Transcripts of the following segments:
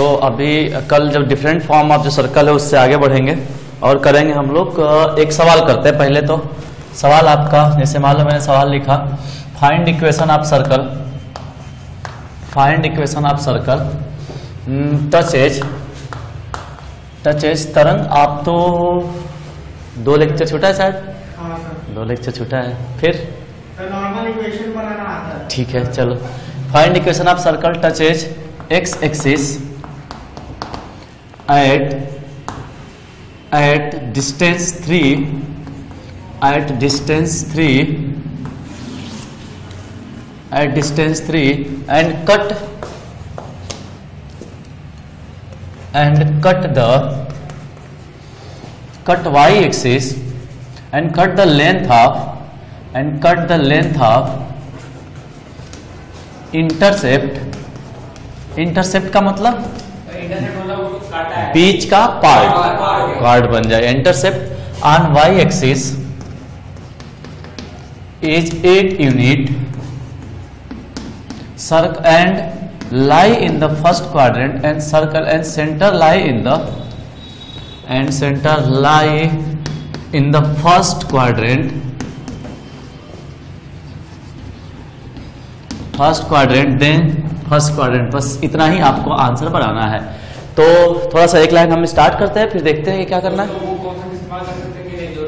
तो अभी कल जब डिफरेंट फॉर्म ऑफ जो सर्कल है उससे आगे बढ़ेंगे और करेंगे हम लोग एक सवाल करते हैं पहले तो सवाल आपका जैसे मान लो मैंने सवाल लिखा find equation of circle find equation of circle touches touches तरंग आप तो दो लेक्चर छूटा है शायद हाँ, दो लेक्चर छूटा है फिर नॉर्मल इक्वेशन बनाना आता है ठीक है चलो find equation of circle touches X axis at at distance 3 at distance 3 at distance 3 and cut and cut the cut y axis and cut the length of and cut the length of intercept intercept का मतलब बीच का part part बन जाए intercept on Y axis is eight unit circle and lie in the first quadrant and circle and centre lie in the and centre lie in the first quadrant first quadrant then first quadrant बस इतना ही आपको answer बनाना है तो थोड़ा सा एक लाइन हम स्टार्ट करते हैं फिर देखते हैं कि क्या करना है तो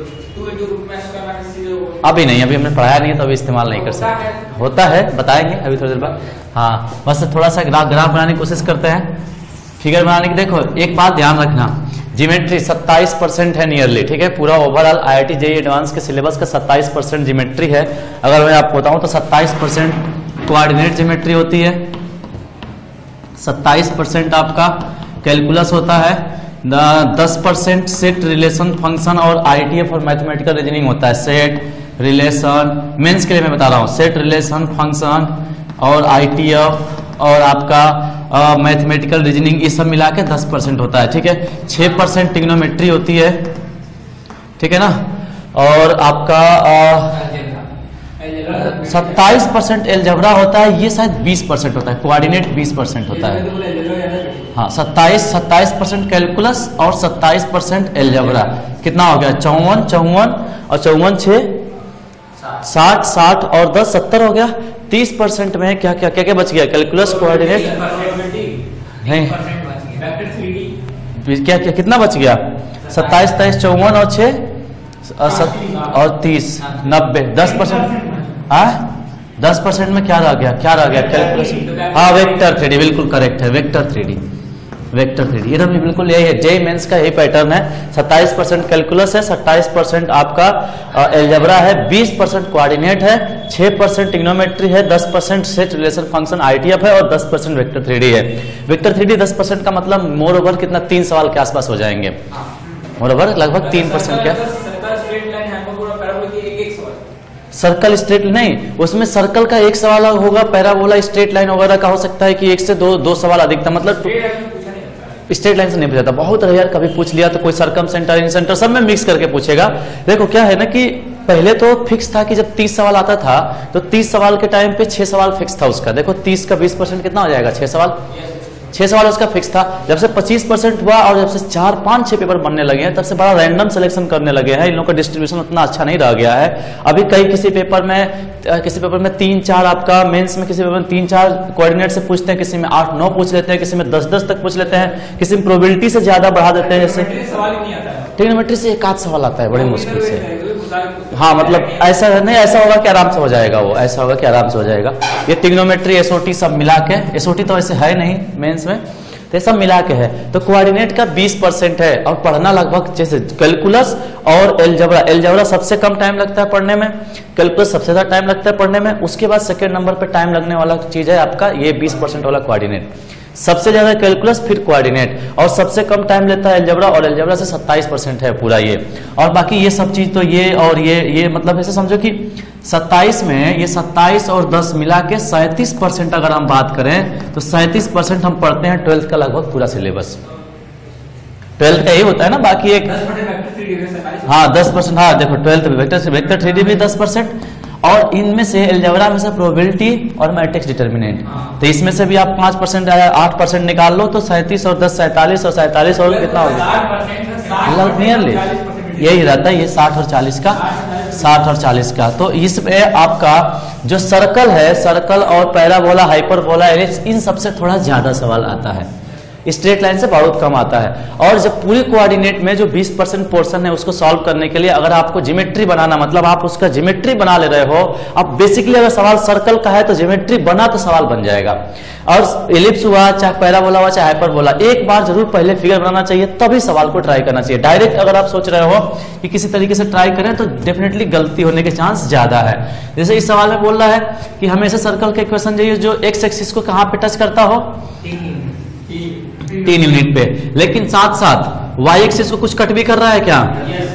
अभी नहीं अभी हमने पढ़ाया नहीं है तो अभी इस्तेमाल नहीं कर सकते होता है बताएंगे अभी थोड़ी देर बाद हाँ बस थोड़ा सा ग्राफ ग्राफ बनाने की कोशिश करते हैं फिगर बनाने की देखो एक बात ध्यान रखना जीमेट्री 27 परसेंट है नियरली ठीक है पूरा overall I I T JEE advance के सिलेबस का 27 परसेंट जीमेट्री है अगर मैं आपको बताऊं तो 27 परसेंट कोआर्डिनेट जीमेट्री होती है 27 परसेंट आपका कैलकुलस होता है दस परसेंट सेट रिलेशन फंक्शन और आईटीएफ और मैथमेटिकल रीजनिंग होता है सेट रिलेशन मेंस के लिए मैं बता रहा हूँ सेट रिलेशन फंक्शन और आईटीएफ और आपका मैथमेटिकल रीजनिंग ये सब मिला के दस परसेंट होता है ठीक है छः परसेंट टिग्नोमेट्री होती है ठीक है ना और आपका आ, सत्ताईस परसेंट एलजबरा होता है ये शायद बीस परसेंट होता है कोऑर्डिनेट बीस परसेंट होता है तो हाँ सत्ताईस सत्ताईस परसेंट कैलकुलस और सत्ताईस परसेंट एलजबरा कितना हो गया चौवन चौवन और चौवन छ साठ साठ और दस सत्तर हो गया तीस परसेंट में क्या क्या क्या क्या बच गया कैलकुलस कोऑर्डिनेट नहीं क्या क्या कितना बच गया सत्ताईस तेईस चौवन और छ और तीस नब्बे दस परसेंट आ? हाँ? दस परसेंट में क्या रह गया क्या रह गया कैलकुलेशन हाँ वेक्टर थ्री बिल्कुल करेक्ट है वेक्टर थ्री वेक्टर थ्री इधर भी बिल्कुल यही है जे मेंस का यही पैटर्न है सत्ताईस परसेंट कैलकुलस है सत्ताईस परसेंट आपका एलजबरा है बीस परसेंट कोआर्डिनेट है छह परसेंट इग्नोमेट्री है दस percent set relation function ITF है और दस परसेंट वेक्टर थ्री है वेक्टर थ्री दस परसेंट का मतलब मोर ओवर कितना तीन सवाल के आसपास हो जाएंगे मोर हाँ। ओवर लगभग तीन परसेंट क्या सर्कल स्ट्रेट नहीं उसमें सर्कल का एक सवाल होगा पैराबोला स्ट्रेट लाइन वगैरह का हो सकता है कि एक से दो दो सवाल अधिकतम मतलब स्ट्रेट लाइन से नहीं पूछा बहुत यार कभी पूछ लिया तो कोई सर्कम सेंटर इन सेंटर सब में मिक्स करके पूछेगा देखो क्या है ना कि पहले तो फिक्स था कि जब 30 सवाल आता था तो 30 सवाल के टाइम पे 6 सवाल फिक्स था उसका देखो 30 का 20 परसेंट कितना हो जाएगा 6 सवाल छह सवाल उसका फिक्स था जब से 25 परसेंट हुआ और जब से चार पांच छह पेपर बनने लगे हैं तब से बड़ा रैंडम सिलेक्शन करने लगे हैं इन लोगों का डिस्ट्रीब्यूशन उतना अच्छा नहीं रह गया है अभी कई किसी पेपर में किसी पेपर में तीन चार आपका मेंस में किसी पेपर में तीन चार कोऑर्डिनेट से पूछते हैं किसी में आठ नौ पूछ लेते हैं किसी में दस दस तक पूछ लेते हैं किसी में प्रोबेबिलिटी से ज्यादा बढ़ा देते हैं जैसे ट्रिग्नोमेट्री से एक आध सवाल आता है बड़े मुश्किल से हाँ मतलब ऐसा नहीं ऐसा होगा कि आराम से हो जाएगा वो ऐसा होगा कि आराम से हो जाएगा ये टिग्नोमेट्री एसओटी सब मिला के एसओटी तो ऐसे है नहीं मेंस में तो सब मिला के है तो कोऑर्डिनेट का 20 परसेंट है और पढ़ना लगभग जैसे कैलकुलस और एलजबरा एलजबरा सबसे कम टाइम लगता है पढ़ने में कैलकुलस सबसे ज्यादा टाइम लगता है पढ़ने में उसके बाद सेकेंड नंबर पर टाइम लगने वाला चीज है आपका ये बीस परसेंट वाला कोऑर्डिनेट सबसे ज्यादा कैलकुलस फिर कोऑर्डिनेट और सबसे कम टाइम लेता है एल्जेब्रा और एल्जेब्रा से 27 परसेंट है पूरा ये और बाकी ये सब चीज तो ये और ये ये मतलब ऐसे समझो कि 27 में ये 27 और 10 मिला के सैंतीस परसेंट अगर हम बात करें तो सैंतीस परसेंट हम पढ़ते हैं ट्वेल्थ का लगभग पूरा सिलेबस ट्वेल्थ का ही होता है ना बाकी एक हाँ दस परसेंट हाँ देखो ट्वेल्थ थ्री डी भी दस परसेंट और इनमें से एलजेवरा में से प्रोबेबिलिटी और मैट्रिक्स डिटर्मिनेंट हाँ। तो इसमें से भी आप पांच परसेंट आठ परसेंट निकाल लो तो सैंतीस और दस सैतालीस और सैतालीस और कितना होगा नियरली यही रहता है ये साठ और चालीस का साठ और चालीस का तो इसमें आपका जो सर्कल है सर्कल और पैराबोला हाइपरबोला इन सबसे थोड़ा ज्यादा सवाल आता है स्ट्रेट लाइन से बहुत कम आता है और जब पूरी कोऑर्डिनेट में जो 20 परसेंट पोर्सन है उसको सॉल्व करने के लिए अगर आपको जिमेट्री बनाना मतलब आप उसका जिमेट्री बना ले रहे हो अब बेसिकली अगर सवाल सर्कल का है तो जिमेट्री बना तो सवाल बन जाएगा और एलिप्स हुआ चाहे बोला हुआ चाहे बोला एक बार जरूर पहले फिगर बनाना चाहिए तभी सवाल को ट्राई करना चाहिए डायरेक्ट अगर आप सोच रहे हो कि किसी तरीके से ट्राई करें तो डेफिनेटली गलती होने के चांस ज्यादा है जैसे इस सवाल में बोल रहा है कि हमेशा सर्कल का इक्वेशन चाहिए जो एक्स एक्सिस को कहाँ पे टच करता हो तीन यूनिट पे लेकिन साथ साथ वाई एक्सिस को कुछ कट भी कर रहा है क्या yes.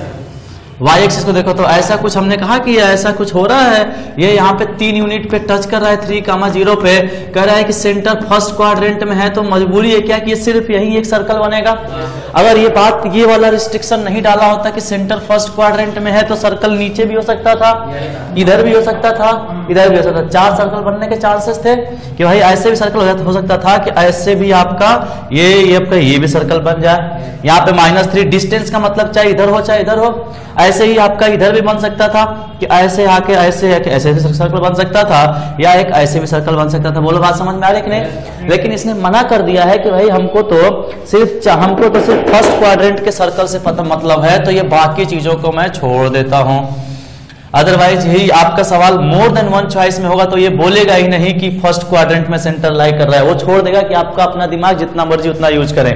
वाई एक्सिस को देखो तो ऐसा कुछ हमने कहा कि ऐसा कुछ हो रहा है ये यहाँ पे तीन यूनिट पे टच कर रहा है थ्री कामा जीरो पे कह रहा है कि सेंटर फर्स्ट क्वाड्रेंट में है तो मजबूरी है क्या कि ये सिर्फ यही एक सर्कल बनेगा अगर ये बात ये वाला रिस्ट्रिक्शन नहीं डाला होता कि सेंटर फर्स्ट क्वाड्रेंट में है तो सर्कल नीचे भी हो सकता था इधर भी हो सकता था इधर भी हो सकता चार सर्कल बनने के चांसेस थे कि भाई ऐसे भी सर्कल हो सकता था कि ऐसे भी आपका ये आपका ये भी सर्कल बन जाए यहाँ पे माइनस थ्री डिस्टेंस का मतलब चाहे इधर हो चाहे इधर हो ऐसे ही आपका इधर भी बन सकता था कि ऐसे आके ऐसे आके ऐसे भी सर्कल बन सकता था या एक ऐसे भी सर्कल बन सकता था बोलो बात समझ में आ रही कि नहीं लेकिन इसने मना कर दिया है कि भाई हमको तो सिर्फ हमको तो सिर्फ फर्स्ट क्वाड्रेंट के सर्कल से पता मतलब है तो ये बाकी चीजों को मैं छोड़ देता हूं अदरवाइज ही आपका सवाल मोर देन वन चॉइस में होगा तो ये बोलेगा ही नहीं कि फर्स्ट क्वाड्रेंट में सेंटर लाई कर रहा है वो छोड़ देगा कि आपका अपना दिमाग जितना मर्जी उतना यूज करें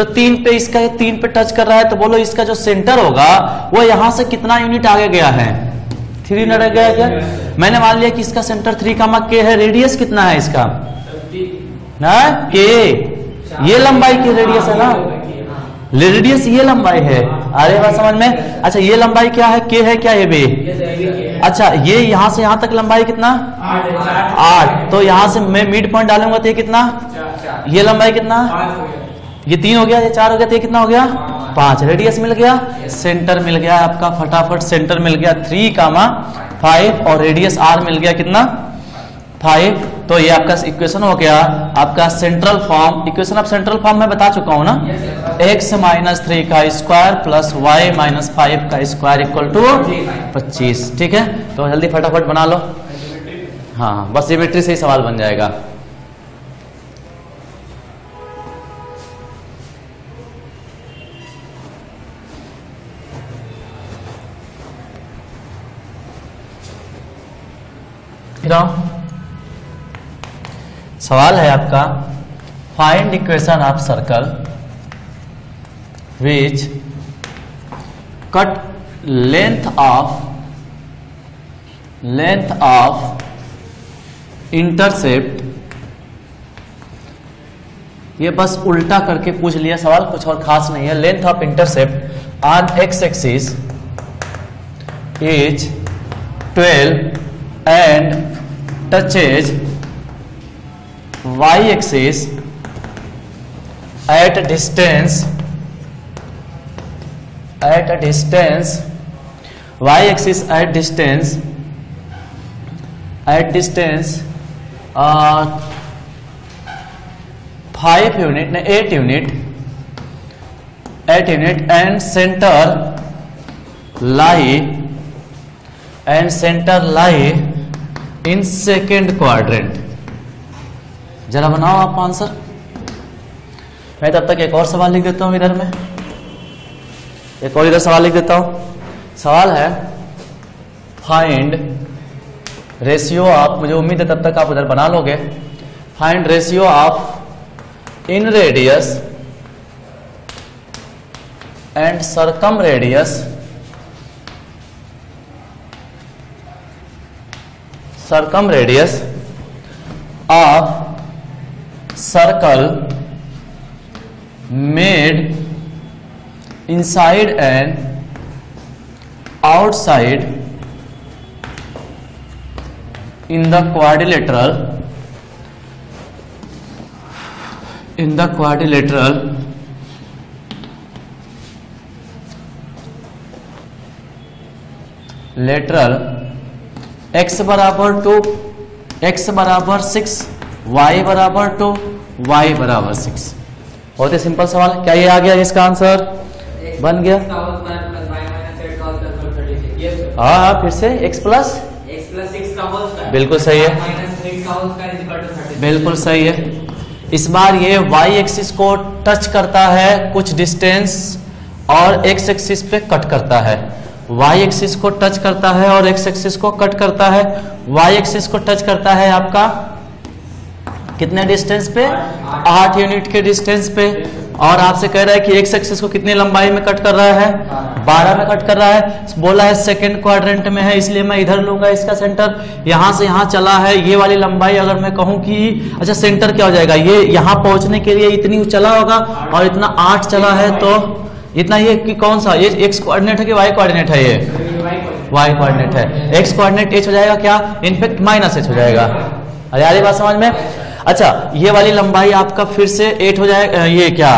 तो तीन पे इसका तीन पे टच कर रहा है तो बोलो इसका जो सेंटर होगा वो यहां से कितना यूनिट आगे गया है थ्री यूनिट गया क्या मैंने मान लिया कि इसका सेंटर थ्री का मक के है रेडियस कितना है इसका ना के ये लंबाई की रेडियस है ना रेडियस ये लंबाई है अरे बात समझ में अच्छा ये लंबाई क्या है के है क्या ये बे अच्छा ये यहां से यहां तक लंबाई कितना आठ तो यहां से मैं मिड पॉइंट डालूंगा तो ये कितना ये लंबाई कितना ये तीन हो गया ये चार हो गया तो ये कितना हो गया पांच रेडियस मिल गया सेंटर मिल गया आपका फटाफट सेंटर मिल गया थ्री कामा फाइव और रेडियस आर मिल गया कितना फाइव तो ये आपका इक्वेशन हो गया आपका सेंट्रल फॉर्म इक्वेशन आप सेंट्रल फॉर्म में बता चुका हूं ना एक्स माइनस थ्री का square plus Y minus five का स्क्वायर इक्वल टू पच्चीस ठीक है तो जल्दी फटाफट बना लो हाँ बस ये बेट्री से ही सवाल बन जाएगा जाओ सवाल है आपका find equation of circle which cut length of length of intercept ये बस उल्टा करके पूछ लिया सवाल कुछ और खास नहीं है length of intercept on X axis is 12 and touches y-axis at a distance at a distance y-axis at distance at distance uh, 5 unit 8 unit 8 unit and center lie and center lie in second quadrant जरा बनाओ आप answer मैं तब तक एक और सवाल लिख देता हूं इधर में एक और इधर सवाल लिख देता हूं सवाल है फाइंड रेशियो आप मुझे उम्मीद है तब तक आप उधर बना लोगे find ratio of in radius and circumradius Circumradius of circle made inside and outside in the quadrilateral lateral X बराबर टू एक्स बराबर सिक्स वाई बराबर टू वाई बराबर सिक्स बहुत ही सिंपल सवाल क्या ये आ गया इसका आंसर बन गया हाँ हाँ फिर से एक्स प्लस बिल्कुल सही है बिल्कुल सही है इस बार ये वाई एक्सिस को टच करता है कुछ डिस्टेंस और एक्स एक्सिस पे कट करता है वाई एक्सिस को टच करता है और एक्स एक्सिस को कट करता है वाई एक्सिस को टच करता है आपका कितने डिस्टेंस पे आठ यूनिट के डिस्टेंस पे और आपसे कह रहा है कि एक्स एक्सिस को कितनी लंबाई में कट कर रहा है बारह में कट कर रहा है बोला है सेकंड क्वाड्रेंट में है इसलिए मैं इधर लूंगा इसका सेंटर यहां से यहां चला है ये वाली लंबाई अगर मैं कहूं कि अच्छा सेंटर क्या हो जाएगा ये यहां पहुंचने के लिए इतनी चला होगा और इतना आठ चला है तो इतना ही कि कौन सा ये एक्स कोऑर्डिनेट है कि वाई कोऑर्डिनेट है ये वाई कोऑर्डिनेट है एक्स कोऑर्डिनेट एच हो जाएगा क्या इनफेक्ट माइनस एच हो जाएगा अरे आ बात समझ में अच्छा ये वाली लंबाई आपका फिर से एट हो जाएगा ये क्या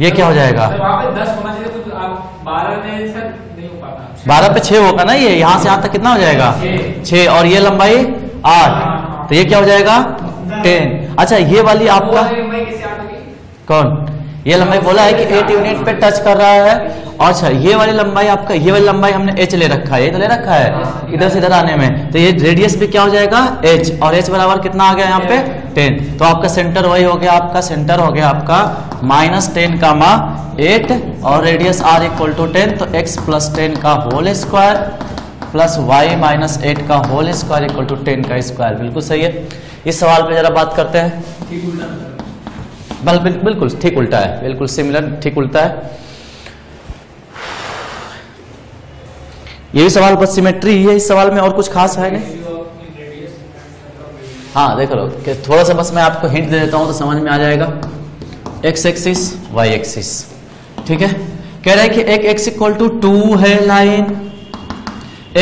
ये क्या हो जाएगा तो बारह पे छह होगा ना ये यहाँ से यहाँ तक कितना हो जाएगा छह और ये लंबाई आठ हाँ, हाँ। तो ये क्या हो जाएगा टेन अच्छा ये वाली आपका कौन ये लंबाई बोला है कि एट यूनिट पे टच कर रहा है अच्छा ये वाली लंबाई आपका ये वाली लंबाई हमने एच ले रखा है ये तो ले रखा है इधर से इधर आने में तो ये रेडियस भी क्या हो जाएगा एच और एच बराबर कितना आ गया यहाँ पे टेन तो आपका सेंटर वही हो गया आपका सेंटर हो गया आपका माइनस टेन तो का मा एट और radius R equal to ten तो एक्स प्लस टेन का whole square plus y minus eight का whole square equal to ten का स्क्वायर बिल्कुल सही है इस सवाल पे जरा बात करते हैं बल बिल्कुल ठीक उल्टा है बिल्कुल सिमिलर ठीक उल्टा है ये भी सवाल बस सिमेट्री ही है इस सवाल में और कुछ खास है नहीं हाँ देख लो कि थोड़ा सा बस मैं आपको हिंट दे देता हूँ तो समझ में आ जाएगा एक्स एक्सिस वाई एक्सिस ठीक है कह रहा है कि एक एक्स इक्वल टू टू है लाइन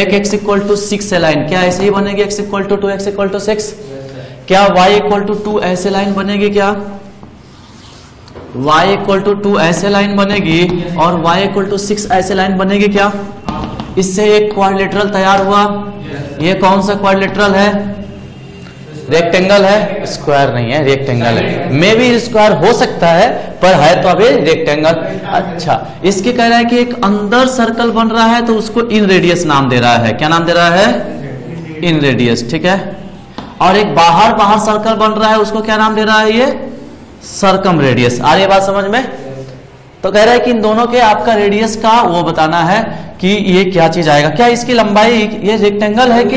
एक एक्स इक्वल टू सिक्स है लाइन क्या ऐसे ही बनेगी x equal to two x equal to six क्या वाई इक्वल टू टू ऐसे लाइन बनेगी क्या y इक्वल टू टू ऐसे लाइन बनेगी और y इक्वल टू सिक्स ऐसे लाइन बनेगी क्या इससे एक क्वारिलेटरल तैयार हुआ ये कौन सा क्वारिलेटरल है रेक्टेंगल है स्क्वायर नहीं है रेक्टेंगल है मे भी स्क्वायर हो सकता है पर है तो अभी रेक्टेंगल अच्छा इसके कह रहा है कि एक अंदर सर्कल बन रहा है तो उसको इन रेडियस नाम दे रहा है क्या नाम दे रहा है इन रेडियस ठीक है और एक बाहर बाहर सर्कल बन रहा है उसको क्या नाम दे रहा है ये सरकम रेडियस आ रही बात समझ में तो कह रहा है कि इन दोनों के आपका रेडियस का वो बताना है कि ये क्या चीज आएगा क्या इसकी लंबाई ये रेक्टेंगल है कि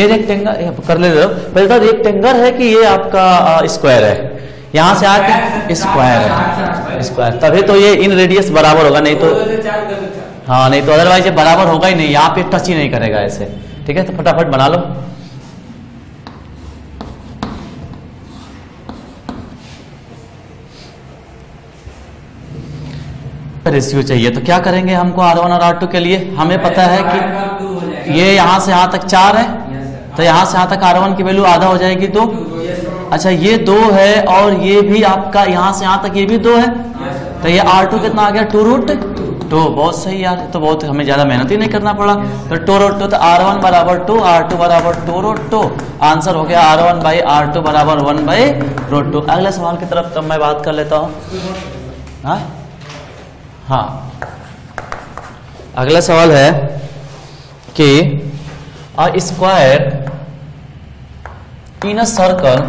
ये रेक्टेंगल कर ले पहले तो रेक्टेंगल है कि ये आपका स्क्वायर है यहां से आके स्क्वायर है स्क्वायर तभी तो ये इन रेडियस बराबर होगा नहीं तो हाँ नहीं तो अदरवाइज ये बराबर होगा ही नहीं यहाँ पे टच ही नहीं करेगा ऐसे ठीक है तो फटाफट बना लो पर रेशियो चाहिए तो क्या करेंगे हमको आर वन और आर टू के लिए हमें पता है कि ये यहाँ से यहाँ तक चार है तो यहाँ से यहाँ तक आर वन की वैल्यू आधा हो जाएगी दो तो? अच्छा ये दो है और ये भी आपका यहाँ से यहाँ तक ये भी दो है तो ये आर टू कितना आ गया टू रूट टू बहुत सही यार तो बहुत हमें ज्यादा मेहनत ही नहीं करना पड़ा तो टू रोट टू तो आर वन बराबर टू आर टू बराबर टू रोट टू आंसर हो गया R one by R two बराबर वन बाई रोट टू अगले सवाल की तरफ तब तो मैं बात कर लेता हूँ हाँ? हाँ अगला सवाल है कि a square in a circle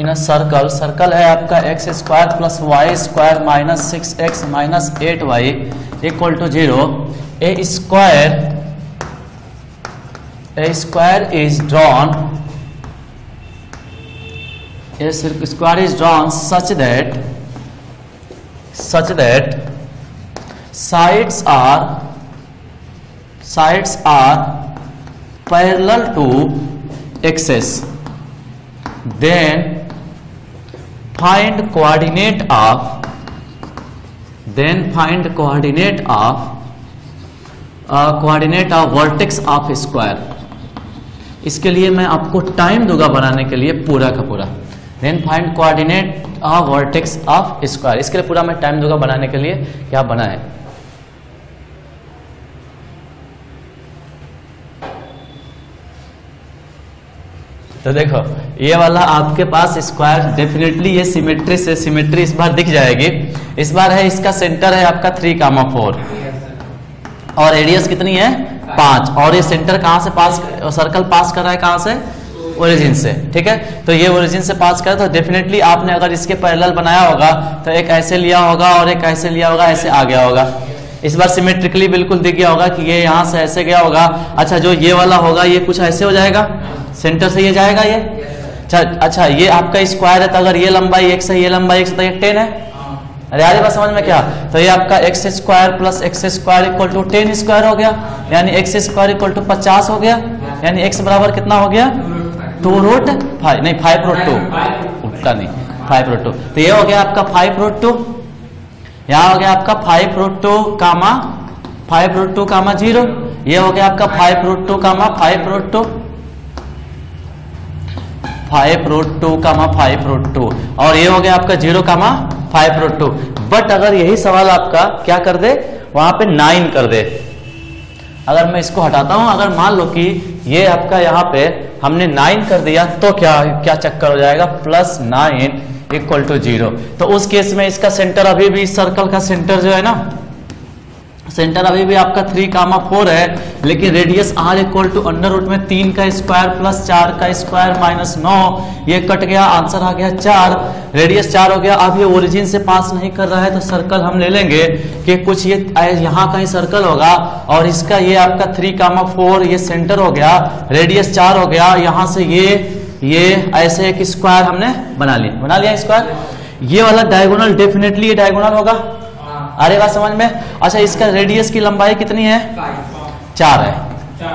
in a circle circle है आपका x square plus y square minus six x minus eight y equal to zero a square a square is drawn a square is drawn such that such that sides are sides are parallel to axis then find coordinate of then find coordinate of uh, coordinate of vertex of square इसके लिए मैं आपको time दूंगा बनाने के लिए पूरा का पूरा then find coordinate of vertex of square इसके लिए पूरा मैं टाइम दूंगा बनाने के लिए क्या बना है तो देखो ये वाला आपके पास स्क्वायर डेफिनेटली ये सिमेट्री से सिमेट्री इस बार दिख जाएगी इस बार है इसका सेंटर है आपका थ्री कामा फोर और रेडियस कितनी है पांच और ये सेंटर कहां से पास सर्कल पास कर रहा है कहां से ओरिजिन से ठीक है तो ये ओरिजिन से पास करा तो डेफिनेटली आपने अगर इसके पैरेलल बनाया होगा तो एक ऐसे लिया होगा और एक ऐसे लिया होगा ऐसे आ गया होगा इस बार सिमेट्रिकली बिल्कुल दिख गया होगा कि ये यहाँ से ऐसे गया होगा अच्छा जो ये वाला होगा ये कुछ ऐसे हो जाएगा सेंटर से ये जाएगा ये अच्छा अच्छा ये आपका स्क्वायर है तो अगर ये लंबाई एक से ये लंबाई एक से टेन है अरे यार बात समझ में क्या तो ये आपका x square plus x square equal to ten square हो गया यानी एक्स स्क्वायर इक्वल टू पचास हो गया यानी एक्स बराबर कितना हो गया टू रूट फाइव नहीं फाइव रूट टू उठता नहीं फाइव रूट टू तो ये हो गया आपका फाइव रूट टू यहाँ हो गया आपका five root two comma five root two comma zero ये हो गया आपका five root two comma five root two five root two comma five root two और ये हो गया आपका zero comma five root two but अगर यही सवाल आपका क्या कर दे वहां पे नाइन कर दे अगर मैं इसको हटाता हूं अगर मान लो कि ये आपका यहाँ पे हमने नाइन कर दिया तो क्या क्या चक्कर हो जाएगा plus nine equal to zero तो उस केस में इसका सेंटर अभी भी सर्कल का सेंटर जो है ना सेंटर अभी भी आपका थ्री कामा फोर है लेकिन radius R equal to under root में तीन का स्क्वायर प्लस चार का स्क्वायर माइनस नौ ये कट गया आंसर आ गया चार रेडियस चार हो गया अब ये ओरिजिन से पास नहीं कर रहा है तो सर्कल हम ले लेंगे कि कुछ ये यहाँ का ही सर्कल होगा और इसका ये आपका थ्री कामा फोर ये सेंटर हो गया रेडियस चार हो गया यहाँ से ये ये ऐसे एक स्क्वायर हमने बना लिया बना लिया स्क्वायर ये वाला डायगोनल डेफिनेटली ये डायगोनल होगा आ रही बात समझ में अच्छा इसका रेडियस की लंबाई कितनी है चार है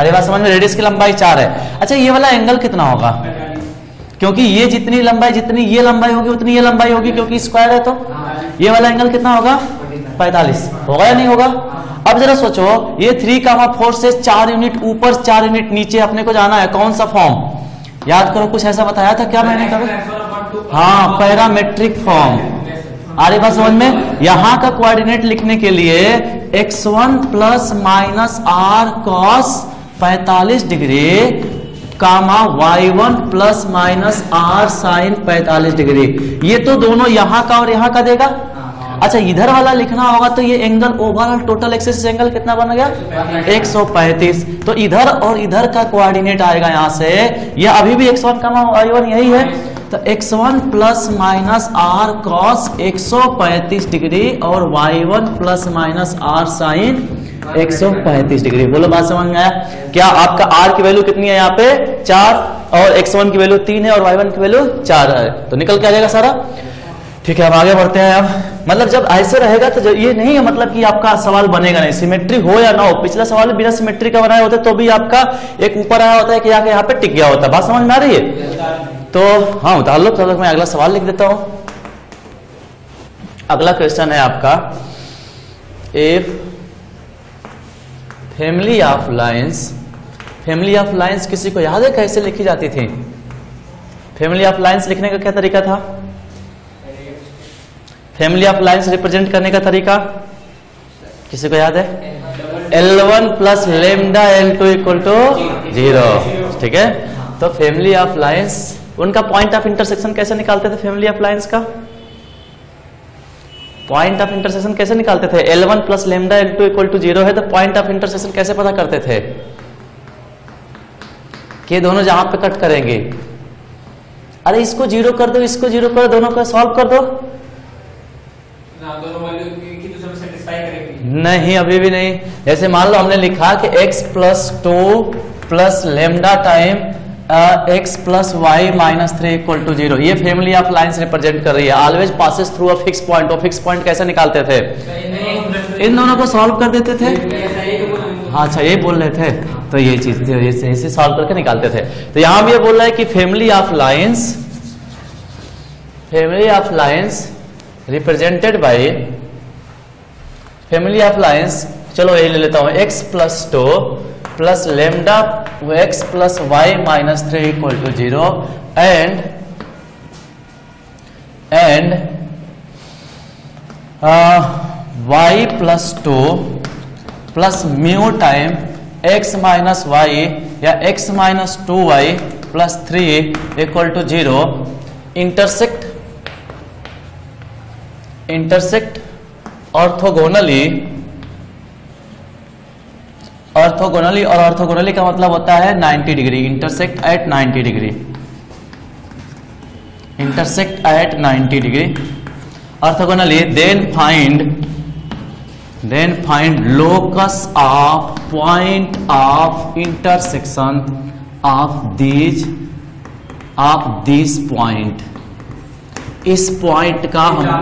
अरे बात समझ में रेडियस की लंबाई चार है अच्छा ये वाला एंगल कितना होगा क्योंकि ये जितनी लंबाई जितनी ये लंबाई होगी उतनी ये लंबाई होगी क्योंकि स्क्वायर है तो ये वाला एंगल कितना होगा पैतालीस होगा या नहीं होगा अब जरा सोचो ये थ्री का फोर से चार यूनिट ऊपर चार यूनिट नीचे अपने को जाना है कौन सा फॉर्म याद करो कुछ ऐसा बताया था क्या मैंने कभी हाँ पैरामेट्रिक फॉर्म आ रही बात समझ में यहां का कोऑर्डिनेट लिखने के लिए x one plus minus R cos पैतालीस degree comma y one plus minus R sine पैतालीस डिग्री ये तो दोनों यहां का और यहां का देगा अच्छा इधर वाला लिखना होगा तो ये angle overall total excess angle कितना बन गया 135 तो इधर और इधर का कोऑर्डिनेट आएगा यहां से यह अभी भी एक्स वन का वाई वन यही है तो x one plus minus R सौ 135 डिग्री और y one plus minus R sine पैंतीस डिग्री बोलो बात समझ में आया क्या आपका आर की वैल्यू कितनी है यहाँ पे चार और एक्स वन की वैल्यू तीन है और वाई वन की वैल्यू चार है तो निकल के आ जाएगा सारा ठीक है अब आगे बढ़ते हैं अब मतलब जब ऐसे रहेगा तो ये नहीं है मतलब कि आपका सवाल बनेगा नहीं सिमेट्री हो या ना हो पिछला सवाल बिना सिमेट्री का बनाया होता है तो भी आपका एक ऊपर आया होता है कि यहाँ पे टिक गया होता है बात समझ में आ रही है तो हाँ उतार लो तो मैं अगला सवाल लिख देता हूं अगला क्वेश्चन है आपका if family of lines family of lines किसी को याद है कैसे लिखी जाती थी फैमिली ऑफ लाइन्स लिखने का क्या तरीका था फैमिली ऑफ लाइन्स रिप्रेजेंट करने का तरीका किसी को याद है L one plus lambda L two equal to zero ठीक है तो फैमिली ऑफ लाइन्स उनका पॉइंट ऑफ इंटरसेक्शन कैसे निकालते थे फैमिली ऑफ का पॉइंट ऑफ इंटरसेक्शन कैसे निकालते थे L1 one plus lambda L two equal to zero है तो पॉइंट ऑफ इंटरसेक्शन कैसे पता करते थे कि दोनों जहां पे कट करेंगे अरे इसको जीरो कर दो इसको जीरो कर दोनों का सॉल्व कर दो ना दोनों नहीं अभी भी नहीं जैसे मान लो हमने लिखा कि x plus two plus lambda time x plus y minus three equal to zero ये फैमिली ऑफ लाइंस रिप्रेजेंट कर रही है always passes through a fix point और फिक्स पॉइंट कैसे निकालते थे इन दोनों को सॉल्व कर देते थे हाँ अच्छा ये बोल रहे थे तो ये चीज तो इसे सॉल्व करके निकालते थे तो यहां भी ये बोल रहा है कि family of lines family of lines represented by family of lines चलो यही ले लेता हूं x plus two plus lambda वो x plus y minus three equal to zero and and y plus two plus mu time x minus y या x minus two y plus three equal to zero intersect intersect orthogonally orthogonally और orthogonally का मतलब होता है 90 degree intersect at 90 degree intersect at 90 degree orthogonally then find then find locus of point of intersection of these of this point इस point का हम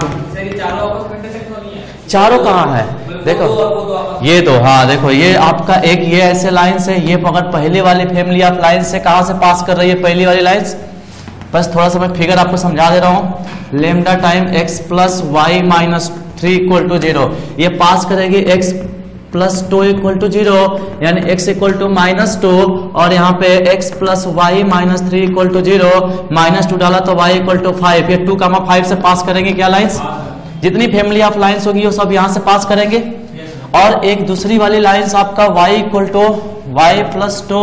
चारों कहा तो है देखो तो तो ये तो हाँ देखो ये आपका एक ये ऐसे लाइन्स है ये अगर पहले वाले फैमिली आप लाइन से कहा से पास कर रही है पहली वाली लाइन्स बस थोड़ा सा मैं फिगर आपको समझा दे रहा हूँ lambda time x plus y minus three equal to zero ये पास करेगी x plus two equal to zero यानी x equal to minus two और यहाँ पे x plus y minus three equal to zero minus two डाला तो y equal to five ये two comma five से पास करेंगे क्या लाइन्स जितनी फैमिली ऑफ लाइन्स होगी वो सब यहाँ से पास करेंगे और एक दूसरी वाली लाइन्स आपका y equal to y plus two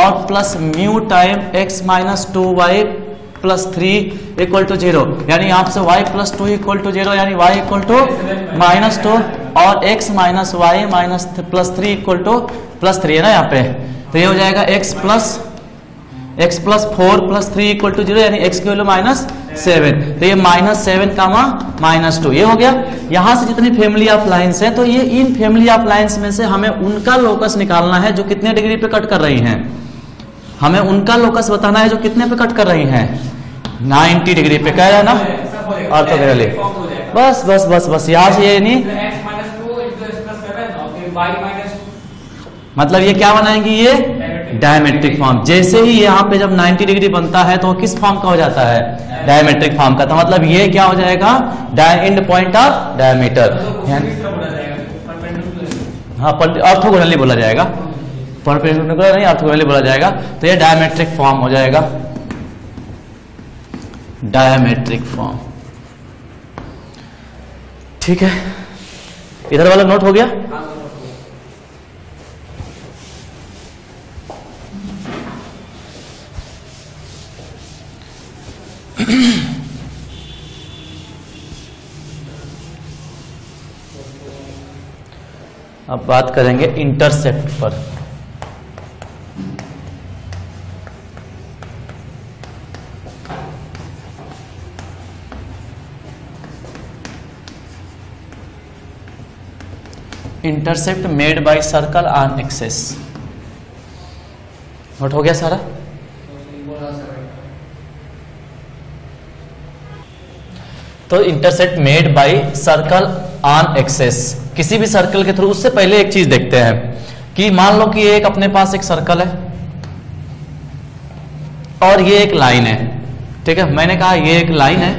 और plus mu time x minus two y plus three equal to zero यानी आपसे y plus two equal to zero यानी y equal to minus two और x minus y minus plus three equal to plus three है ना यहाँ पे तो ये हो जाएगा x plus x plus four plus three equal to zero x की वैल्यू माइनस सेवन तो ये minus seven comma minus two ये हो गया यहां से जितनी फैमिली ऑफ लाइंस है तो ये इन फैमिली ऑफ लाइंस में से हमें उनका लोकस निकालना है जो कितने डिग्री पे कट कर रही हैं हमें उनका लोकस बताना है जो कितने पे कट कर रही है नाइनटी डिग्री पे कह रहा है ना ऑर्थोगोनली बस बस बस बस यहाँ से ये नहीं मतलब ये क्या बनाएंगी ये डायमेट्रिक फॉर्म जैसे ही यहाँ पे जब 90 डिग्री बनता है तो किस फॉर्म का हो जाता है डायमेट्रिक फॉर्म का तो मतलब ये क्या हो जाएगा एंड पॉइंट ऑफ डायमीटर हाँ ऑर्थोगोनली बोला जाएगा परपेंडिकुलर नहीं ऑर्थोगोनली बोला जाएगा तो ये डायमेट्रिक फॉर्म हो जाएगा डायमेट्रिक फॉर्म ठीक है इधर वाला नोट हो गया अब बात करेंगे इंटरसेप्ट पर intercept made by circle on axes what हो गया सारा तो intercept made by circle on axes किसी भी सर्कल के थ्रू उससे पहले एक चीज देखते हैं कि मान लो कि एक अपने पास एक सर्कल है और ये एक लाइन है ठीक है मैंने कहा ये एक लाइन है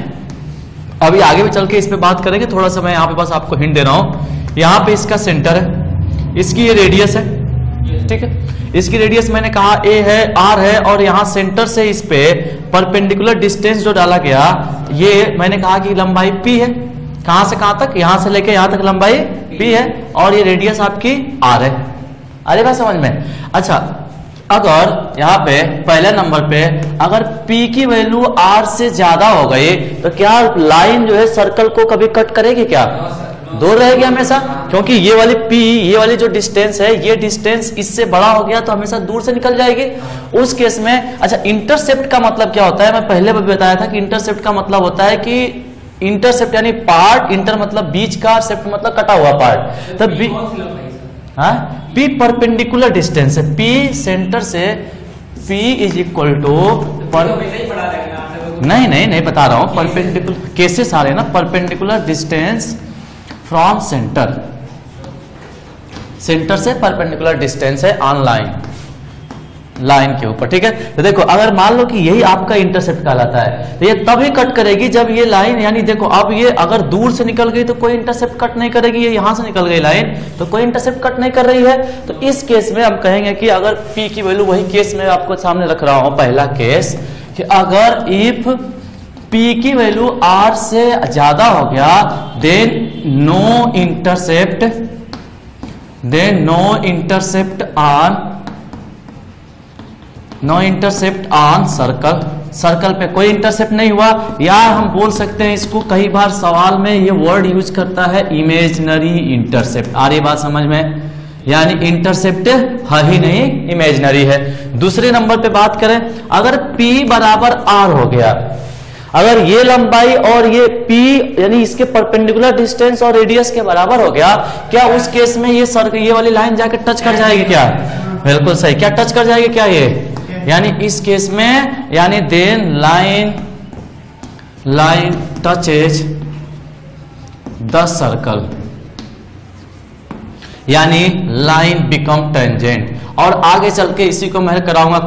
अभी आगे भी चल के इस पर बात करेंगे थोड़ा सा मैं यहाँ पे बस आपको हिंट दे रहा हूं यहां पे इसका सेंटर है इसकी ये रेडियस है ठीक है इसकी रेडियस मैंने कहा ए है आर है और यहां सेंटर से इस पे परपेंडिकुलर डिस्टेंस जो डाला गया ये मैंने कहा कि लंबाई पी है कहां से कहां तक यहां से लेके यहां तक लंबाई पी है और ये रेडियस आपकी आर है अरे भाई समझ में अच्छा अगर यहां पे पहले नंबर पे अगर P की वैल्यू R से ज्यादा हो गई तो क्या लाइन जो है सर्कल को कभी कट करेगी क्या दो रहेगी हमेशा क्योंकि ये वाली P ये वाली जो डिस्टेंस है ये डिस्टेंस इससे बड़ा हो गया तो हमेशा दूर से निकल जाएगी उस केस में अच्छा इंटरसेप्ट का मतलब क्या होता है मैं पहले भी बताया था कि इंटरसेप्ट का मतलब होता है कि इंटरसेप्ट यानी पार्ट इंटर मतलब बीच का सेप्ट मतलब कटा हुआ पार्ट तब बी हाँ पी परपेंडिकुलर डिस्टेंस है पी सेंटर से पी इज इक्वल टू पर नहीं नहीं नहीं बता रहा हूं परपेंडिकुलर केसेस आ रहे हैं ना perpendicular distance from centre centre से परपेंडिकुलर डिस्टेंस है ऑन लाइन लाइन के ऊपर ठीक है तो देखो अगर मान लो कि यही आपका इंटरसेप्ट कहलाता है तो ये तभी कट करेगी जब ये लाइन यानी देखो अब ये अगर दूर से निकल गई तो कोई इंटरसेप्ट कट नहीं करेगी ये यहां से निकल गई लाइन तो कोई इंटरसेप्ट कट नहीं कर रही है तो इस केस में हम कहेंगे कि अगर पी की वैल्यू वही केस में आपको सामने रख रहा हूं पहला केस कि अगर इफ पी की वैल्यू आर से ज्यादा हो गया then no intercept then no intercept on no intercept on circle circle पे कोई इंटरसेप्ट नहीं हुआ या हम बोल सकते हैं इसको कई बार सवाल में ये वर्ड यूज करता है इमेजनरी इंटरसेप्ट आ रही बात समझ में यानी इंटरसेप्ट है ही नहीं इमेजनरी है दूसरे नंबर पे बात करें अगर P बराबर R हो गया अगर ये लंबाई और ये P यानी इसके परपेंडिकुलर डिस्टेंस और रेडियस के बराबर हो गया क्या उस केस में ये सर्कल ये वाली लाइन जाके टच कर जाएगी क्या बिल्कुल सही क्या टच कर जाएगी क्या ये यानी इस केस में यानी then line line touches the circle यानी लाइन बिकम टेंजेंट और आगे चल के इसी को मैं कराऊंगा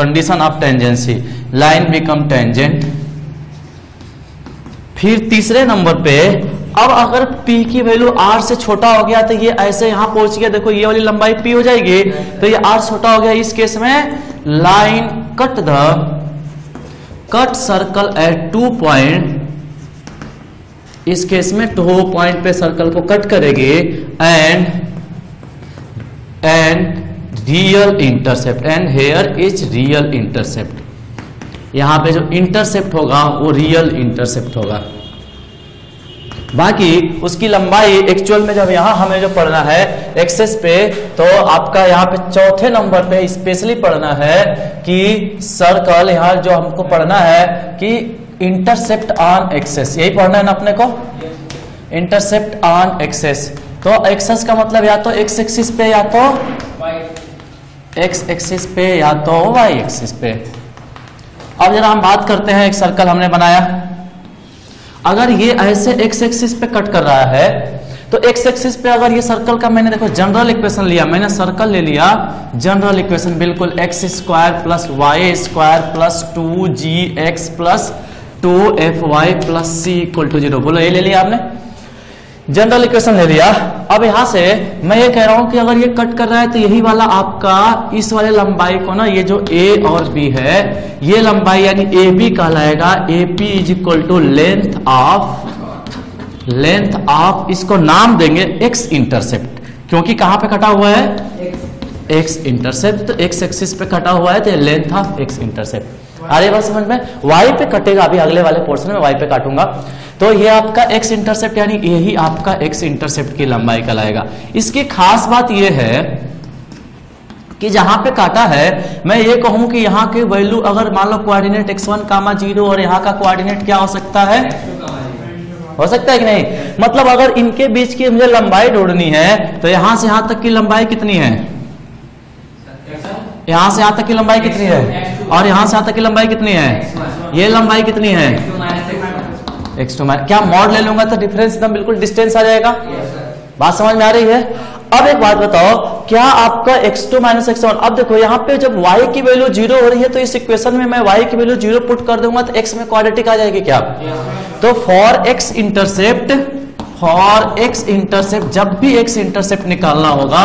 condition of tangency line become tangent फिर तीसरे नंबर पे अब अगर p की वैल्यू r से छोटा हो गया तो ये ऐसे यहां पहुंच गया देखो ये वाली लंबाई p हो जाएगी तो ये r छोटा हो गया इस केस में line cut the cut circle at two point इस केस में टो पॉइंट पे सर्कल को कट करेगी and and real intercept and here is real intercept यहां पे जो इंटरसेप्ट होगा वो रियल इंटरसेप्ट होगा बाकी उसकी लंबाई एक्चुअल में जब यहां हमें जो पढ़ना है एक्सेस पे तो आपका यहाँ पे चौथे नंबर पे स्पेशली पढ़ना है कि सर्कल यहां जो हमको पढ़ना है कि इंटरसेप्ट ऑन एक्सेस यही पढ़ना है ना अपने को इंटरसेप्ट ऑन एक्सेस तो एक्सेस का मतलब या तो एक्स एक्सिस पे या तो एक्स एक्सिस पे या तो वाई एक्सिस पे अब जरा हम बात करते हैं एक सर्कल हमने बनाया अगर ये ऐसे एक्स एक्सिस पे कट कर रहा है तो एक्स एक्सिस पे अगर ये सर्कल का मैंने देखो जनरल इक्वेशन लिया मैंने सर्कल ले लिया जनरल इक्वेशन बिल्कुल x square plus y square plus two g x plus two f y plus c equal to zero बोलो ये ले लिया आपने जनरल इक्वेशन ले लिया अब यहां से मैं ये कह रहा हूं कि अगर ये कट कर रहा है तो यही वाला आपका इस वाले लंबाई को ना ये जो ए और बी है ये लंबाई यानी ए बी कहलाएगा A P is equal to length of length of इसको नाम देंगे एक्स इंटरसेप्ट क्योंकि कहां पे कटा हुआ है एक्स इंटरसेप्ट एक्स एक्सिस पे कटा हुआ है तो लेंथ ऑफ एक्स इंटरसेप्ट आ रही बात समझ में वाई पे कटेगा अभी अगले वाले पोर्सन में वाई पे काटूंगा तो ये आपका एक्स इंटरसेप्ट यानी यही आपका एक्स इंटरसेप्ट की लंबाई कहलाएगा इसकी खास बात यह है कि जहां पे काटा है मैं ये कहूं कि यहाँ के वैल्यू अगर मान लो coordinate x one comma zero और यहाँ का कोऑर्डिनेट क्या हो सकता है हो सकता है कि नहीं मतलब अगर इनके बीच की मुझे लंबाई ढूंढनी है तो यहां से यहां तक की लंबाई कितनी है यहाँ से यहाँ तक की लंबाई कितनी है और यहाँ से यहाँ तक की लंबाई कितनी है ये लंबाई कितनी है एक्स टू माइनस क्या मॉड ले लूंगा तो डिफरेंस एकदम बिल्कुल डिस्टेंस आ जाएगा बात समझ में आ रही है अब एक बात बताओ क्या आपका x2 टू माइनस एक्स अब देखो यहाँ पे जब y की वैल्यू जीरो हो रही है तो इस इक्वेशन में मैं y की वैल्यू जीरो पुट कर दूंगा तो x में क्वाड्रेटिक आ जाएगी क्या तो for x intercept for x intercept जब भी x इंटरसेप्ट निकालना होगा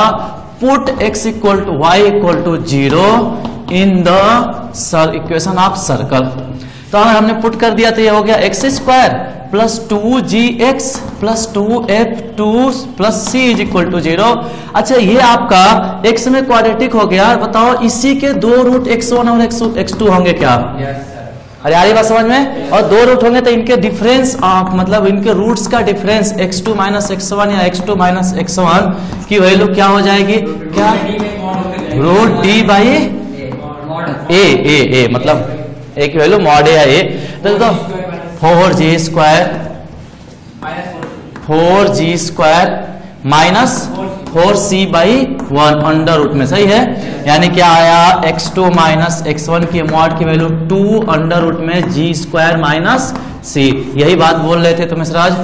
put x equal to y equal to zero in the equation of circle तो हमने पुट कर दिया तो ये हो गया x square plus two g x plus two f two plus c is equal to zero अच्छा ये आपका एक्स में क्वाड्रेटिक हो गया बताओ इसी के दो रूट एक्स वन और एक्स टू होंगे क्या yes. अरे आ रही बात समझ में और दो रूट होंगे तो इनके डिफरेंस मतलब इनके रूट्स का difference x2 two minus x one या x2 two minus x one की वैल्यू क्या हो जाएगी क्या root D by A A A मतलब ए की वैल्यू मॉड ए ए तो four g square four g square minus four c by one under root में सही है यानी क्या आया x two minus x one की मॉड की वैल्यू टू अंडर रूट में जी स्क्वायर माइनस सी यही बात बोल रहे थे तो सराज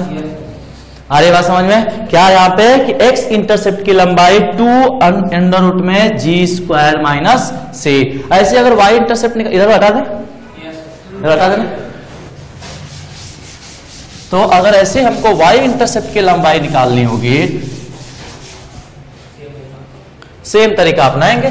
अरे बात समझ में क्या यहाँ पे कि x इंटरसेप्ट की लंबाई टू अंडर रूट में जी स्क्वायर माइनस सी ऐसे अगर y इंटरसेप्ट इधर हटा दे इधर हटा देना तो अगर ऐसे हमको y इंटरसेप्ट की लंबाई निकालनी होगी सेम तरीका अपनाएंगे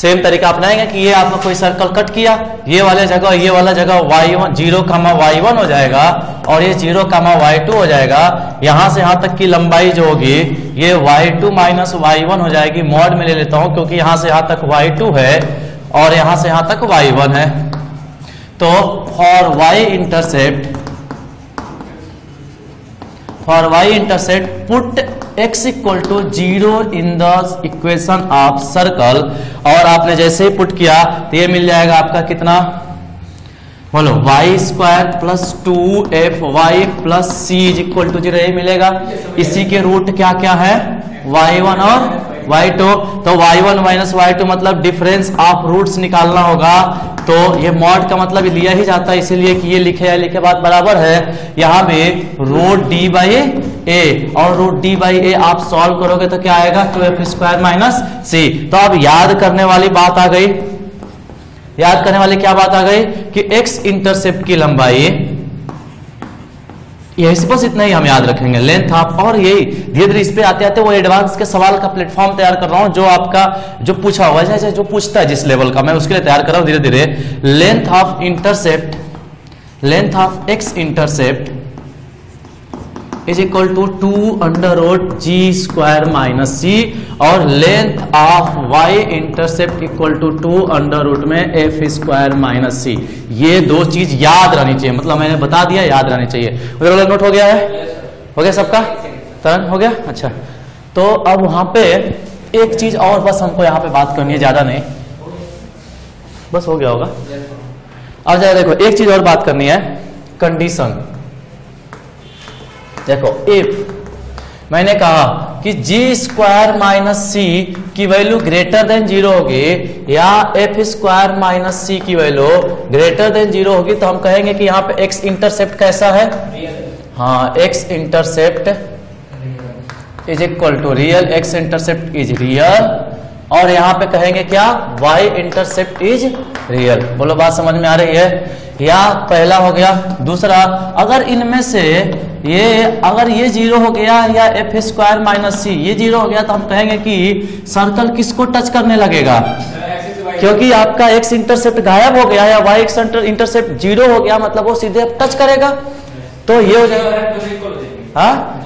सेम तरीका अपनाएंगे कि ये आपने कोई सर्कल कट किया ये वाले जगह ये वाला जगह y one zero comma y हो जाएगा और ये जीरो कामा वाई टू हो जाएगा यहां से यहां तक की लंबाई जो होगी ये y two minus y one हो जाएगी मॉड में ले लेता हूं क्योंकि यहां से यहां तक वाई टू है और यहां से यहां तक वाई वन है तो for y intercept for y intercept put x equal to zero in the equation of circle और आपने जैसे ही पुट किया तो ये मिल जाएगा आपका कितना बोलो y square plus two f y plus c is equal to zero मिलेगा इसी के रूट क्या क्या है वाई वन और वाई टू तो y one minus y two मतलब डिफरेंस ऑफ रूट निकालना होगा तो ये मॉड का मतलब लिया ही जाता है इसीलिए कि ये लिखे या लिखे बात बराबर है यहाँ पे रूट डी बाई ए और रूट डी बाई ए आप सॉल्व करोगे तो क्या आएगा two f square minus c तो अब याद करने वाली बात आ गई याद करने वाली क्या बात आ गई कि एक्स इंटरसेप्ट की लंबाई यही बस इतना ही हम याद रखेंगे लेंथ आप और यही धीरे धीरे इस पे आते आते वो एडवांस के सवाल का प्लेटफॉर्म तैयार कर रहा हूं जो आपका जो पूछा हुआ है जो पूछता है जिस लेवल का मैं उसके लिए तैयार कर रहा हूं धीरे धीरे length of intercept length of x intercept is equal to two under root g square minus c और length of y intercept equal to two under root में एफ स्क्वायर माइनस सी ये दो चीज याद रहनी चाहिए मतलब मैंने बता दिया याद रहनी चाहिए उधर नोट हो गया है हो गया सबका तरन हो गया अच्छा तो अब वहां पे एक चीज और बस हमको यहाँ पे बात करनी है ज्यादा नहीं बस हो गया होगा अब जरा देखो एक चीज और बात करनी है कंडीशन देखो इफ मैंने कहा कि जी स्क्वायर माइनस सी की वैल्यू ग्रेटर देन जीरो होगी या एफ स्क्वायर माइनस सी की वैल्यू ग्रेटर देन जीरो होगी तो हम कहेंगे कि यहाँ पे एक्स इंटरसेप्ट कैसा है हाँ x intercept is equal to real x intercept is real और यहाँ पे कहेंगे क्या y इंटरसेप्ट इज रियल बोलो बात समझ में आ रही है या पहला हो गया दूसरा अगर इनमें से ये अगर ये जीरो हो गया या एफ स्क्वायर माइनस सी ये जीरो हो गया तो हम कहेंगे कि सर्कल किसको टच करने लगेगा क्योंकि आपका एक्स इंटरसेप्ट गायब हो गया या वाई एक्स इंटरसेप्ट जीरो हो गया मतलब वो सीधे टच करेगा तो ये हो जाएगा हाँ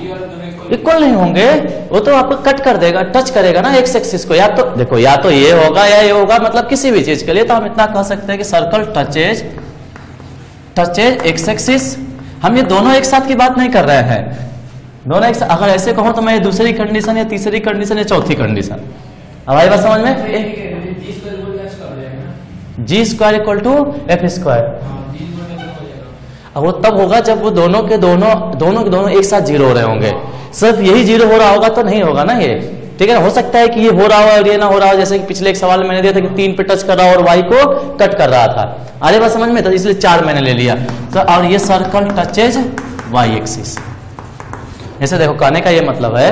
इक्वल नहीं होंगे वो तो आपको कट कर देगा टच करेगा ना एक्स एक्सिस को या तो देखो या तो ये होगा या ये होगा मतलब किसी भी चीज के लिए तो हम इतना कह सकते हैं कि circle touches touches x axis हम ये दोनों एक साथ की बात नहीं कर रहे हैं दोनों एक साथ अगर ऐसे कहो तो मैं दूसरी कंडीशन या तीसरी कंडीशन या चौथी कंडीशन हमारी बात समझ में g square equal to f square अब वो तब होगा जब वो दोनों के दोनों दोनों के दोनों एक साथ जीरो हो रहे होंगे सिर्फ यही जीरो हो रहा होगा तो नहीं होगा ना ये ठीक है हो सकता है कि ये हो रहा हो और ये ना हो रहा हो जैसे कि पिछले एक सवाल मैंने दिया था कि तीन पे टच कर रहा हो और वाई को कट कर रहा था अरे बात समझ में था तो इसलिए चार मैंने ले लिया तो और ये सर्कल टचेज वाई एक्सिस ऐसे देखो कहने का ये मतलब है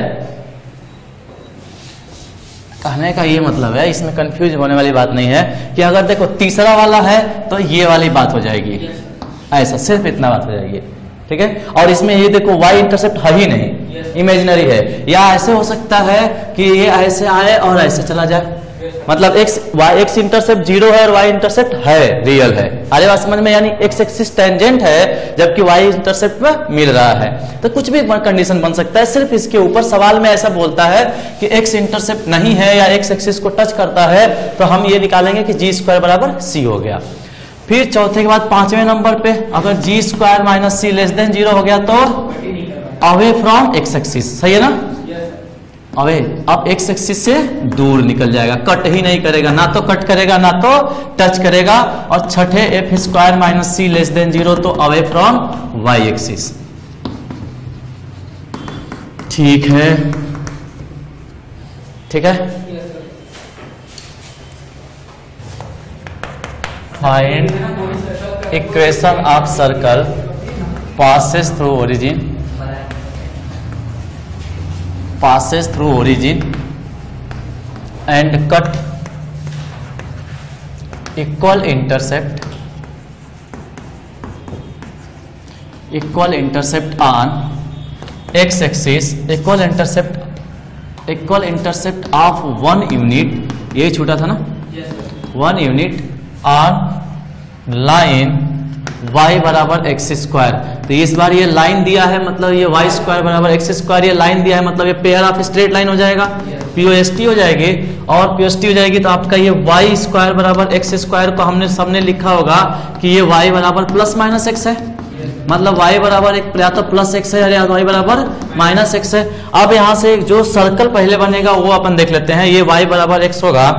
कहने का ये मतलब है इसमें कंफ्यूज होने वाली बात नहीं है कि अगर देखो तीसरा वाला है तो ये वाली बात हो जाएगी yes. ऐसा सिर्फ इतना बात हो जाइए ठीक है और इसमें ये देखो वाई इंटरसेप्ट है ही नहीं इमेजिनरी है या ऐसे हो सकता है कि ये ऐसे आए और ऐसे चला जाए मतलब x y x intercept zero है और वाई इंटरसेप्ट है रियल है अरे बात समझ में यानी एक्स एक्सिस टेंजेंट है जबकि वाई इंटरसेप्ट में मिल रहा है तो कुछ भी कंडीशन बन सकता है सिर्फ इसके ऊपर सवाल में ऐसा बोलता है कि एक्स इंटरसेप्ट नहीं है या एक्स एक्सिस को टच करता है तो हम ये निकालेंगे कि जी स्क्वायर बराबर सी हो गया फिर चौथे के बाद पांचवें नंबर पे अगर g square minus c less than zero हो गया तो अवे फ्रॉम एक्स एक्सिस सही है ना अवे अब एक्स एक्सिस से दूर निकल जाएगा कट ही नहीं करेगा ना तो कट करेगा ना तो टच करेगा और छठे f square minus c less than zero तो अवे फ्रॉम वाई एक्सिस ठीक है ठीक है find equation of circle passes through origin passes through origin and cut equal intercept equal intercept on x axis equal intercept equal intercept of one unit यही छूटा था ना one unit or line y बराबर x square तो इस बार ये line दिया है मतलब ये y स्क्वायर बराबर एक्स स्क्वायर ये लाइन दिया है मतलब ये पेयर ऑफ स्ट्रेट लाइन हो जाएगा पीओएसटी हो जाएगी और पीओएसटी हो जाएगी तो आपका ये वाई स्क्वायर बराबर एक्स स्क्वायर को हमने सबने लिखा होगा कि ये y बराबर प्लस माइनस एक्स है मतलब y बराबर एक या तो प्लस एक्स है या y बराबर माइनस एक्स है अब यहाँ से जो सर्कल पहले बनेगा वो अपन देख लेते हैं ये y बराबर एक्स होगा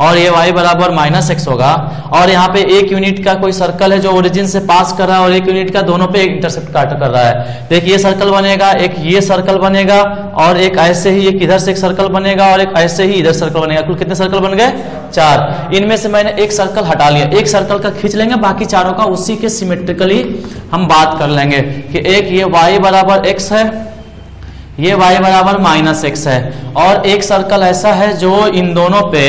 और ये वाई बराबर माइनस एक्स होगा और यहाँ पे एक यूनिट का कोई सर्कल है जो ओरिजिन से पास कर रहा है और एक यूनिट का दोनों पे इंटरसेप्ट काट कर रहा है देखिए ये सर्कल बनेगा एक ये सर्कल बनेगा और एक ऐसे ही एक इधर से एक सर्कल बनेगा और एक ऐसे ही इधर सर्कल बनेगा कुल कितने सर्कल बन गए चार इनमें से मैंने एक सर्कल हटा लिया एक सर्कल का खींच लेंगे बाकी चारों का उसी के सिमेट्रिकली हम बात कर लेंगे कि एक ये वाई बराबर एक्स है ये वाई बराबर माइनस एक्स है और एक सर्कल ऐसा है जो इन दोनों पे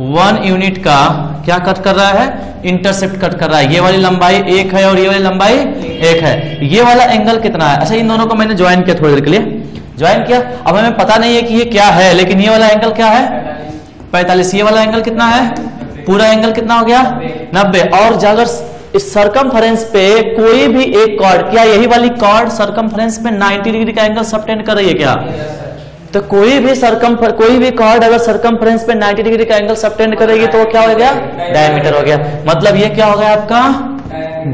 वन यूनिट का क्या कट कर रहा है इंटरसेप्ट कट कर रहा है ये वाली लंबाई एक है और ये वाली लंबाई एक है ये वाला एंगल कितना है अच्छा इन दोनों को मैंने ज्वाइन किया थोड़ी देर के लिए ज्वाइन किया अब हमें पता नहीं है कि ये क्या है लेकिन ये वाला एंगल क्या है पैंतालीस ये वाला एंगल कितना है पूरा एंगल कितना हो गया नब्बे और अगर सरकम पे कोई भी एक कॉर्ड क्या यही वाली कॉर्ड सरकम पे 90 डिग्री का एंगल सबटेंड कर रही है क्या तो कोई भी सरकम कोई भी कॉर्ड अगर सरकम पे 90 डिग्री का एंगल सबटेंड करेगी तो क्या हो गया डायमीटर हो गया मतलब ये क्या हो गया आपका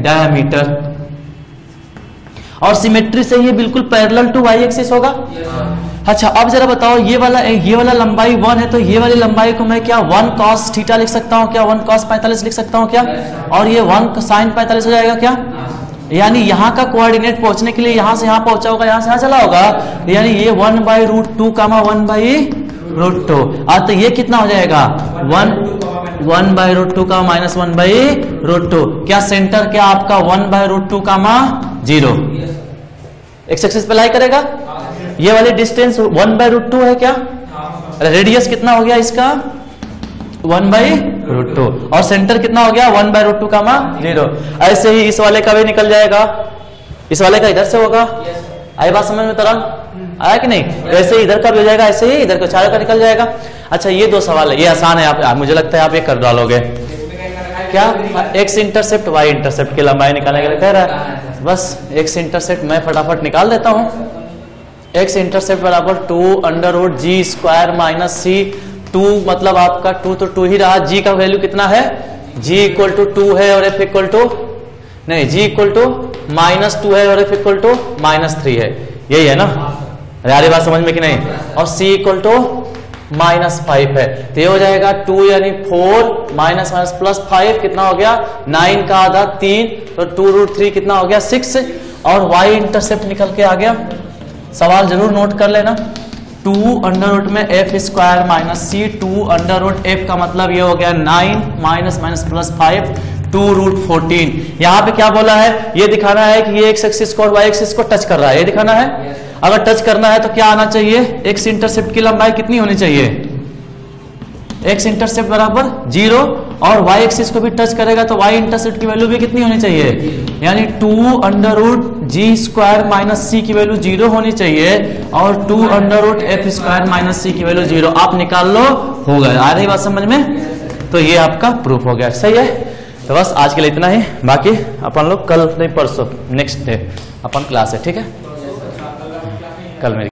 डायमीटर और सिमेट्री से ये बिल्कुल पैरेलल टू वाई एक्सिस होगा अच्छा अब जरा बताओ ये वाला ये वाला लंबाई वन है तो ये वाली लंबाई को मैं क्या वन कॉस थीटा लिख सकता हूँ क्या वन कॉस पैंतालीस लिख सकता हूँ क्या और ये वन साइन पैंतालीस हो जाएगा क्या यानी यहाँ का कोऑर्डिनेट पहुंचने के लिए यहां से यहां पहुंचा होगा यहां से यहां चला होगा यानी ये one by root two comma one by root two अत ये कितना हो जाएगा one one by root two का minus one by root two क्या सेंटर क्या आपका one by root two comma zero x axis पे लाई करेगा ये वाली distance one by root two है क्या रेडियस कितना हो गया इसका वन बाई रूट टू और सेंटर कितना हो गया वन बाय रूट टू का मा जीरो ऐसे ही इस वाले का भी निकल जाएगा इस वाले का इधर से होगा आई बात समझ में तरंग आया कि नहीं वैसे तो ही इधर का भी हो जाएगा ऐसे ही इधर का चारों का निकल जाएगा अच्छा ये दो सवाल है ये आसान है आप, आप मुझे लगता है आप ये कर डालोगे क्या एक्स इंटरसेप्ट वाई इंटरसेप्ट की लंबाई निकालने के लिए कह रहा है बस एक्स इंटरसेप्ट मैं फटाफट निकाल देता हूँ एक्स इंटरसेप्ट बराबर two under root g square minus c two मतलब आपका टू तो टू ही रहा जी का वैल्यू कितना है जी इक्वल टू टू है और एफ इक्वल टू नहीं g equal to minus two है और f equal to minus three है यही है ना अरे बात समझ में कि नहीं और c equal to minus five है तो ये हो जाएगा टू यानी four minus minus plus five कितना हो गया नाइन का आधा तीन तो टू रूट थ्री कितना हो गया सिक्स और वाई इंटरसेप्ट निकल के आ गया सवाल जरूर नोट कर लेना टू अंडर रूट में f square minus c two under root f का मतलब ये हो गया nine minus minus plus five two root fourteen यहाँ पे क्या बोला है ये दिखाना है कि ये एक्स एक्सिस को और वाई एक्सिस को टच कर रहा है ये दिखाना है yes. अगर टच करना है तो क्या आना चाहिए एक्स इंटरसेप्ट की लंबाई कितनी होनी चाहिए एक्स इंटरसेप्ट बराबर जीरो और वाई एक्सिस को भी टच करेगा तो वाई इंटरसेप्ट की वैल्यू भी कितनी होनी चाहिए यानी two under root g square minus c की वैल्यू जीरो होनी चाहिए और two under root f square minus c की वैल्यू जीरो आप निकाल लो हो गए आ रही बात समझ में तो ये आपका प्रूफ हो गया सही है तो बस आज के लिए इतना ही बाकी अपन लोग कल नहीं परसों नेक्स्ट डे अपन क्लास है ठीक है कल मेरी